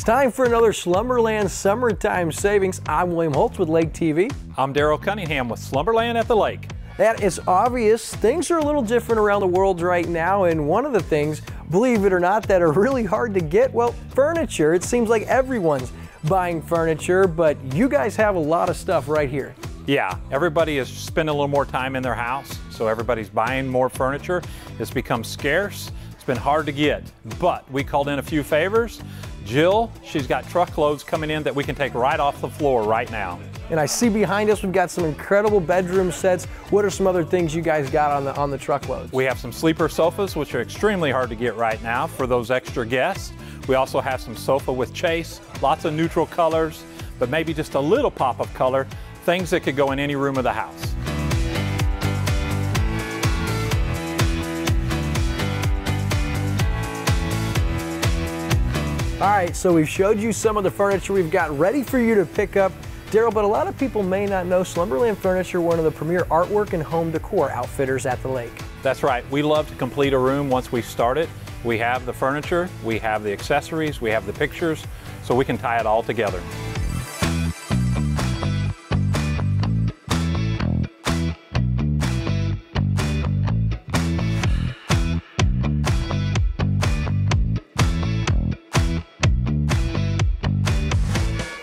It's time for another Slumberland Summertime Savings. I'm William Holtz with Lake TV. I'm Daryl Cunningham with Slumberland at the Lake. That is obvious. Things are a little different around the world right now, and one of the things, believe it or not, that are really hard to get, well, furniture. It seems like everyone's buying furniture, but you guys have a lot of stuff right here. Yeah, everybody is spending a little more time in their house, so everybody's buying more furniture. It's become scarce. It's been hard to get, but we called in a few favors. Jill, she's got truckloads coming in that we can take right off the floor right now. And I see behind us we've got some incredible bedroom sets. What are some other things you guys got on the on the truckloads? We have some sleeper sofas, which are extremely hard to get right now for those extra guests. We also have some sofa with chaise, lots of neutral colors, but maybe just a little pop of color, things that could go in any room of the house. All right, so we've showed you some of the furniture we've got ready for you to pick up. Daryl, but a lot of people may not know Slumberland Furniture, one of the premier artwork and home decor outfitters at the lake. That's right. We love to complete a room once we start it. We have the furniture, we have the accessories, we have the pictures, so we can tie it all together.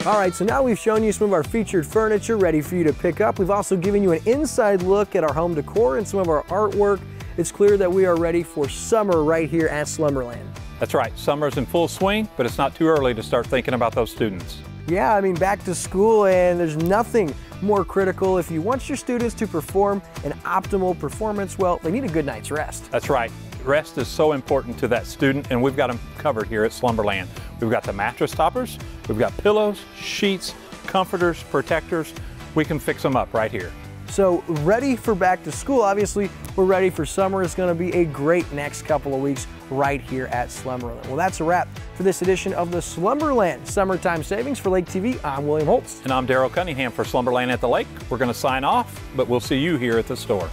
All right, so now we've shown you some of our featured furniture ready for you to pick up. We've also given you an inside look at our home decor and some of our artwork. It's clear that we are ready for summer right here at Slumberland. That's right. Summer's in full swing, but it's not too early to start thinking about those students. Yeah, I mean, back to school, and there's nothing more critical. If you want your students to perform an optimal performance, well, they need a good night's rest. That's right. Rest is so important to that student, and we've got them covered here at Slumberland. We've got the mattress toppers, we've got pillows, sheets, comforters, protectors. We can fix them up right here. So ready for back to school. Obviously, we're ready for summer. It's going to be a great next couple of weeks right here at Slumberland. Well, that's a wrap for this edition of the Slumberland Summertime Savings for Lake TV. I'm William Holtz. And I'm Daryl Cunningham for Slumberland at the Lake. We're going to sign off, but we'll see you here at the store.